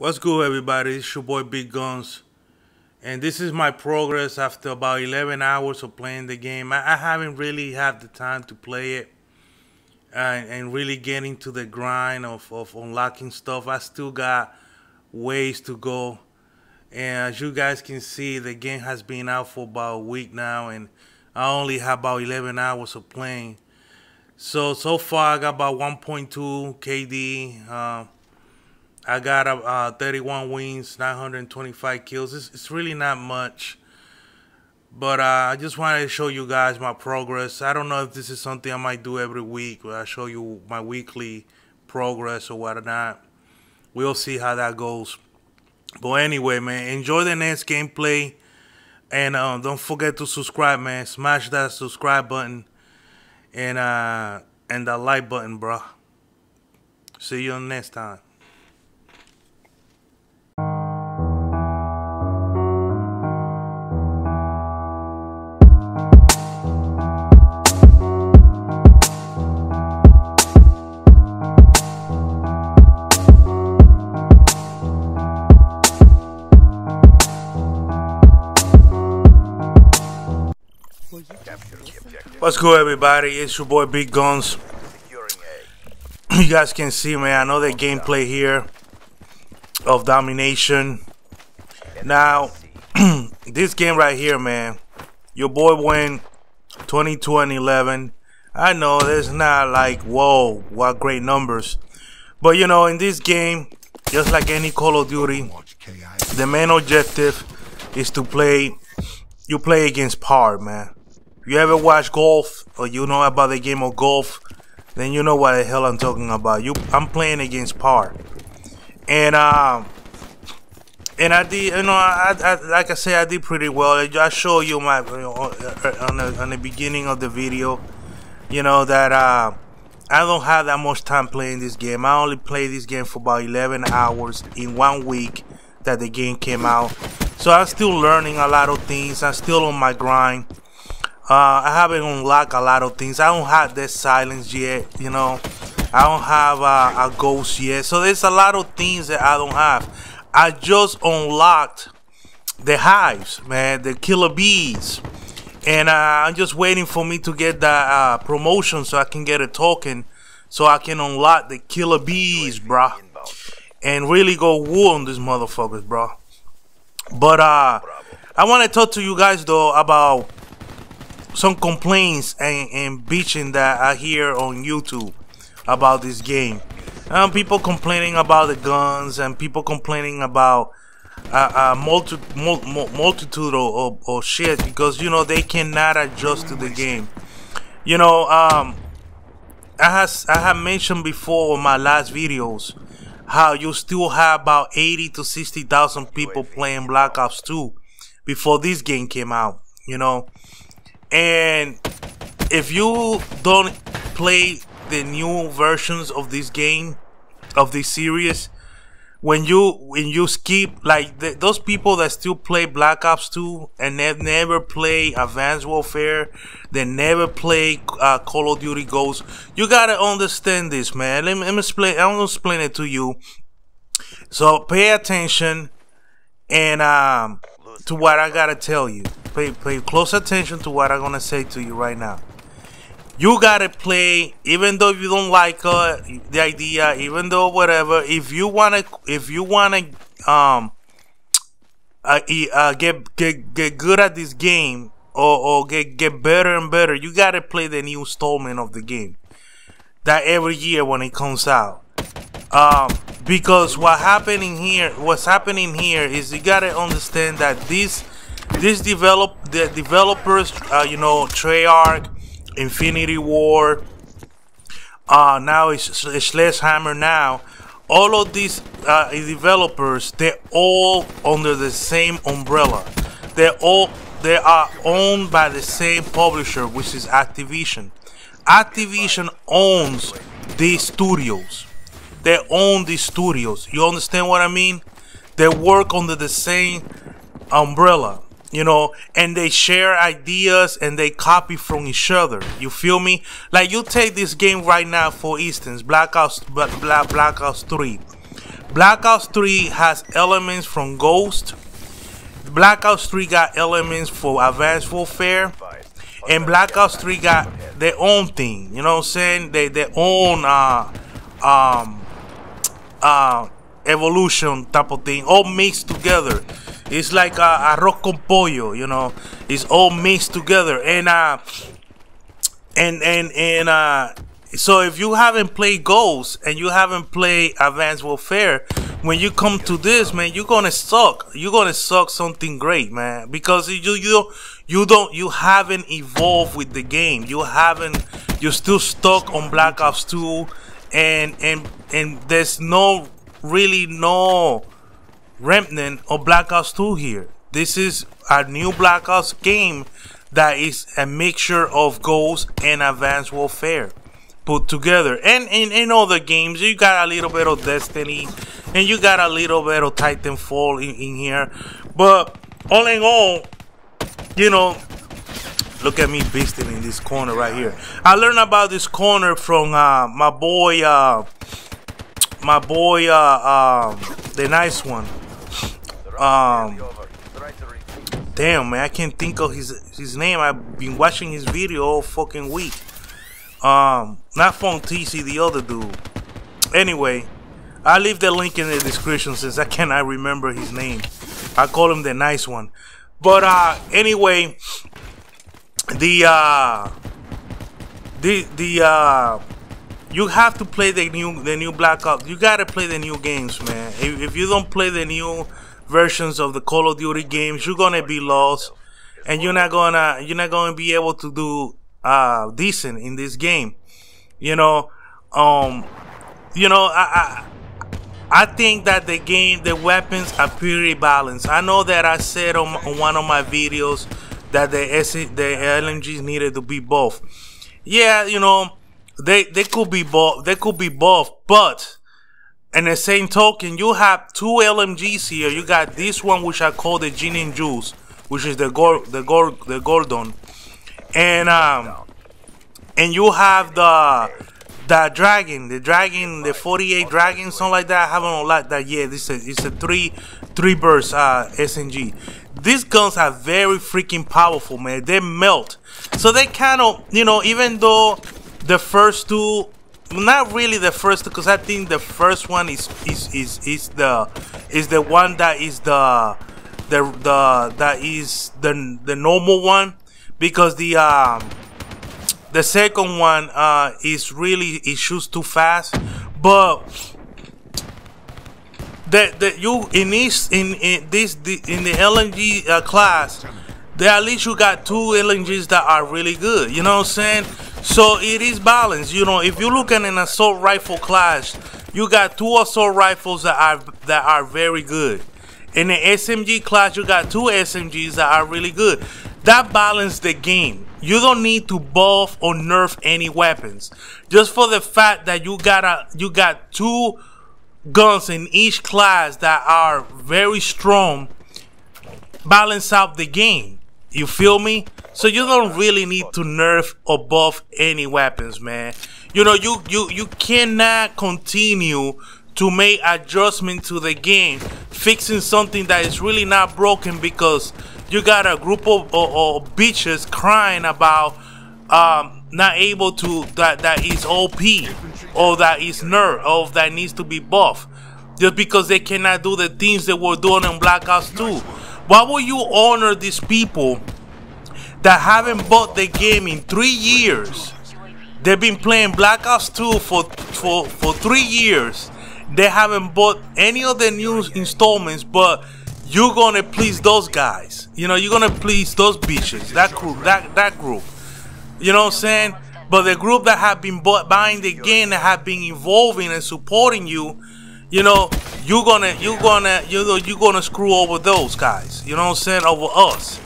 What's good, everybody? It's your boy Big Guns, and this is my progress after about 11 hours of playing the game. I, I haven't really had the time to play it uh, and really getting to the grind of, of unlocking stuff. I still got ways to go, and as you guys can see, the game has been out for about a week now, and I only have about 11 hours of playing. So so far, I got about 1.2 KD. Uh, I got uh, 31 wins, 925 kills. It's, it's really not much. But uh, I just wanted to show you guys my progress. I don't know if this is something I might do every week. Where I show you my weekly progress or whatnot. We'll see how that goes. But anyway, man, enjoy the next gameplay. And uh, don't forget to subscribe, man. Smash that subscribe button. And, uh, and the like button, bro. See you next time. What's good, everybody? It's your boy Big Guns. You guys can see, man, another gameplay here of domination. Now, this game right here, man, your boy went 22 and 11. I know there's not like, whoa, what great numbers. But, you know, in this game, just like any Call of Duty, the main objective is to play, you play against par, man you ever watch golf or you know about the game of golf, then you know what the hell I'm talking about. You, I'm playing against par, and um, and I did, you know, I, I like I said, I did pretty well. I show you my you know, on the on the beginning of the video, you know that uh, I don't have that much time playing this game. I only play this game for about 11 hours in one week that the game came out. So I'm still learning a lot of things. I'm still on my grind. Uh, I haven't unlocked a lot of things. I don't have that silence yet, you know. I don't have uh, a ghost yet. So there's a lot of things that I don't have. I just unlocked the hives, man, the killer bees. And uh, I'm just waiting for me to get that uh, promotion so I can get a token so I can unlock the killer bees, bro. And really go woo on these motherfuckers, bro. But uh, I want to talk to you guys, though, about some complaints and, and bitching that I hear on YouTube about this game. Um, people complaining about the guns and people complaining about a, multi, mul, multitude of, of, of, shit because you know they cannot adjust to the game. You know, um, I has I have mentioned before in my last videos how you still have about eighty to sixty thousand people playing Black Ops 2 before this game came out. You know, and if you don't play the new versions of this game, of this series, when you when you skip like the, those people that still play Black Ops 2 and they never play Advanced Warfare, they never play uh, Call of Duty Ghosts, you gotta understand this, man. Let me, let me explain. I'm gonna explain it to you. So pay attention and um, to what I gotta tell you. Pay pay close attention to what I'm gonna say to you right now. You gotta play, even though you don't like uh, the idea, even though whatever. If you wanna, if you wanna, um, uh, uh, get get get good at this game, or or get get better and better, you gotta play the new installment of the game. That every year when it comes out. Um, because what happening here, what's happening here is you gotta understand that this this develop the developers, uh, you know, Treyarch, Infinity Ward uh, now it's, Sledgehammer now. All of these uh, developers, they're all under the same umbrella. They're all they are owned by the same publisher, which is Activision. Activision owns these studios. They own these studios. You understand what I mean? They work under the same umbrella, you know, and they share ideas and they copy from each other. You feel me? Like you take this game right now, for instance, Black Ops, Black, Black Ops 3. Black Ops 3 has elements from Ghost. Black Ops 3 got elements for Advanced Warfare. And Black Ops 3 got their own thing. You know what I'm saying? They their own uh um uh evolution type of thing. All mixed together. It's like a arroz con pollo, you know. It's all mixed together. And uh and and and uh so if you haven't played Ghost and you haven't played Advanced Warfare, when you come to this, man, you're gonna suck. You're gonna suck something great, man, because you you you don't you haven't evolved with the game. You haven't. You're still stuck on Black Ops 2, and and and there's no really no remnant of Black Ops 2 here. This is a new Black Ops game that is a mixture of Ghost and Advanced Warfare put together. And in, in other games, you got a little bit of Destiny and you got a little bit of Titanfall in, in here. But all in all, you know, look at me beasting in this corner right here. I learned about this corner from uh, my boy, uh, my boy, uh, um, the nice one. Um, damn man, I can't think of his his name. I've been watching his video all fucking week. Um, not Funk TC, the other dude. Anyway, I'll leave the link in the description since I cannot remember his name. I call him the nice one. But uh, anyway, the uh, the the uh, you have to play the new the new Black Ops. You gotta play the new games, man. If, if you don't play the new versions of the Call of Duty games, you're gonna be lost, and you're not gonna you're not gonna be able to do uh decent in this game. You know, um, you know, I, I I think that the game, the weapons are pretty balanced. I know that I said on, on one of my videos that the the LMGs needed to be both. Yeah, you know, they they could be both. They could be both, but in the same token, you have two LMGs here. You got this one, which I call the Gin and Juice, which is the gold, the gold, the Gordon and um, and you have the the dragon, the dragon, the 48 dragon, something like that. I haven't like that yet. This is it's a three three burst uh, SMG. These guns are very freaking powerful, man. They melt. So they kind of, you know, even though the first two, not really the first, because I think the first one is is is is the is the one that is the the the that is the the normal one because the um, the second one uh, is really it shoots too fast, but that that you in this in, in this in the LMG uh, class, there at least you got two LMGs that are really good. You know what I'm saying? So it is balanced. You know, if you look at an assault rifle class, you got two assault rifles that are that are very good. In the SMG class, you got two SMGs that are really good. That balance the game. You don't need to buff or nerf any weapons. Just for the fact that you got a you got two guns in each class that are very strong balance out the game. You feel me? So you don't really need to nerf or buff any weapons, man. You know, you you you cannot continue to make adjustment to the game, fixing something that is really not broken because you got a group of, of, of bitches crying about um, not able to that that is OP or that is nerd or that needs to be buff just because they cannot do the things they we're doing in Black Ops 2. Why would you honor these people that haven't bought the game in three years? They've been playing Black Ops 2 for for for three years. They haven't bought any of the new installments, but you're gonna please those guys. You know, you're gonna please those bitches, that group, that that group. You know what I'm saying? But the group that have been buying the game, that have been involving and supporting you, you know, you're gonna, you're gonna, you know, you're gonna screw over those guys. You know what I'm saying? Over us.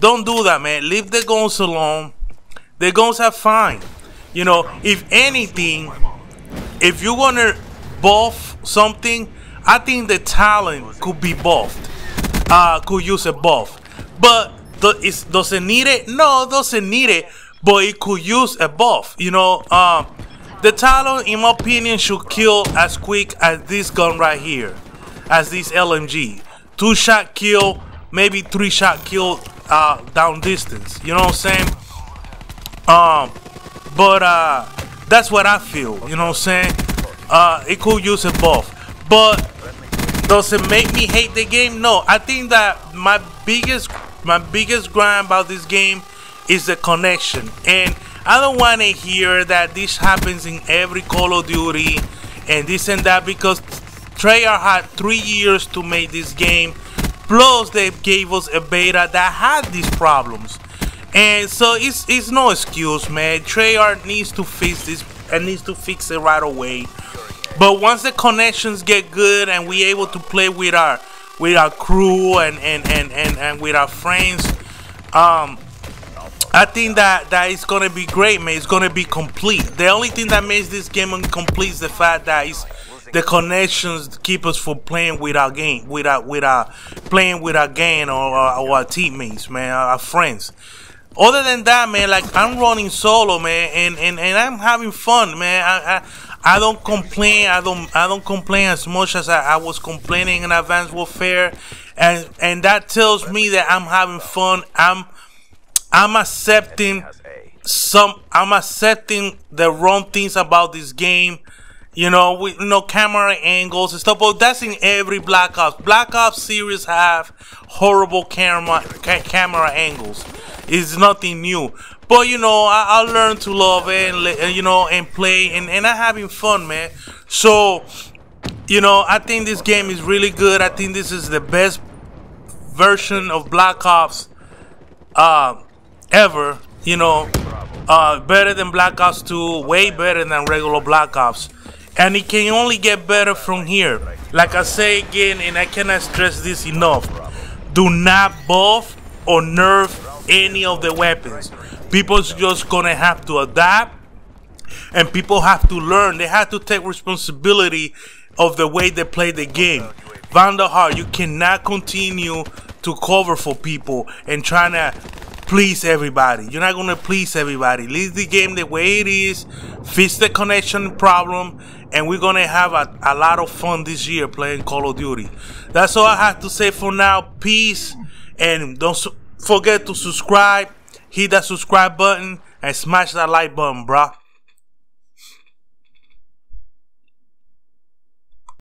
Don't do that, man. Leave the guns alone. The guns are fine. You know, if anything, if you're gonna buff something, I think the Talon could be buffed uh, could use a buff. But does it need it? No, doesn't need it. But it could use a buff. You know, uh, The Talon, in my opinion, should kill as quick as this gun right here, as this LMG. Two shot kill, maybe three shot kill uh, down distance. You know what I'm saying? Um, but uh, that's what I feel. You know what I'm saying? Uh, it could use a buff, But does it make me hate the game? No. I think that my biggest my biggest grind about this game is the connection. And I don't want to hear that this happens in every Call of Duty and this and that because Treyarch had three years to make this game. Plus, they gave us a beta that had these problems. And so it's it's no excuse, man. Treyarch needs to fix this and needs to fix it right away. But once the connections get good and we able to play with our with our crew and and and and, and with our friends, um, I think that that is gonna be great, man. It's gonna be complete. The only thing that makes this game incomplete is the fact that it's the connections keep us from playing with our game, with our with our playing with our gang or, or our teammates, man, our friends. Other than that, man, like I'm running solo, man, and, and, and I'm having fun, man. I, I I don't complain. I don't I don't complain as much as I, I was complaining in Advanced Warfare, and and that tells me that I'm having fun. I'm I'm accepting some. I'm accepting the wrong things about this game. You know, we you know camera angles and stuff. But that's in every Black Ops. Black Ops series have horrible camera ca camera angles. It's nothing new. But you know, I, I learned to love it and you know and play and and I'm having fun, man. So, you know, I think this game is really good. I think this is the best version of Black Ops uh, ever. You know, uh, better than Black Ops 2, way better than regular Black Ops and it can only get better from here. Like I say again, and I cannot stress this enough, do not buff or nerf any of the weapons. People's just gonna have to adapt, and people have to learn. They have to take responsibility of the way they play the game. Vonderhaar, you cannot continue to cover for people and trying to please everybody. You're not gonna please everybody. Leave the game the way it is, fix the connection problem, and we're gonna have a, a lot of fun this year playing Call of Duty. That's all I have to say for now. Peace, and don't forget to subscribe, hit that subscribe button, and smash that like button, bruh.